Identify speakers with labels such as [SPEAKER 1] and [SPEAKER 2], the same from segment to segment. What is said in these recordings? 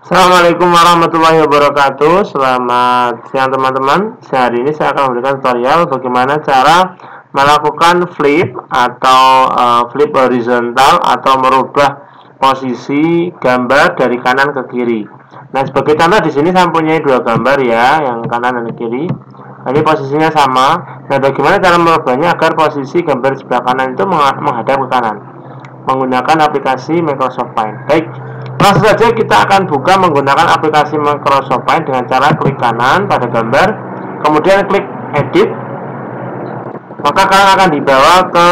[SPEAKER 1] Assalamualaikum warahmatullahi wabarakatuh. Selamat siang teman-teman. Hari ini saya akan memberikan tutorial Bagaimana cara melakukan flip Atau uh, flip horizontal Atau merubah posisi gambar dari kanan ke kiri. Nah sebagai contoh di sini saya mempunyai dua gambar ya Yang kanan dan kiri. Nah, Ini posisinya sama. Nah bagaimana cara merubahnya agar posisi gambar sebelah kanan itu menghadap ke kanan? Menggunakan aplikasi Microsoft Paint. Baik Langsung saja kita akan buka menggunakan aplikasi Microsoft Paint dengan cara klik kanan pada gambar, kemudian klik edit. Maka kalian akan dibawa ke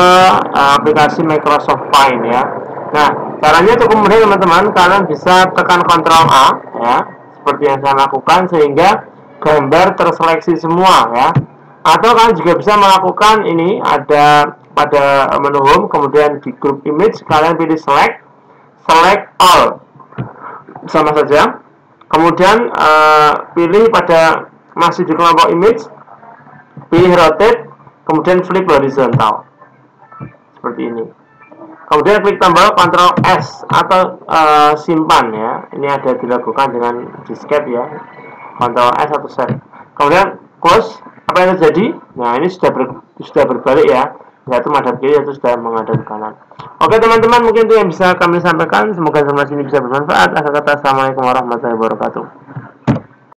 [SPEAKER 1] uh, aplikasi Microsoft Paint ya. Nah, caranya cukup mudah teman-teman. Kalian bisa tekan Ctrl A ya, seperti yang saya lakukan sehingga gambar terseleksi semua ya. Atau kalian juga bisa melakukan ini ada pada menu home kemudian di group image kalian pilih select select all sama saja. Kemudian uh, pilih pada masih di kelompok image pilih rotate kemudian flip horizontal. Seperti ini. Kemudian klik tombol Ctrl S atau uh, simpan ya. Ini ada dilakukan dengan disket ya. Ctrl S atau save kemudian close. Apa yang terjadi? Nah ini sudah ber, sudah berbalik ya yaitu menghadap kiri yaitu sudah menghadap kanan oke teman-teman mungkin itu yang bisa kami sampaikan. Semoga informasi ini bisa bermanfaat. Akhir kata assalamualaikum warahmatullahi wabarakatuh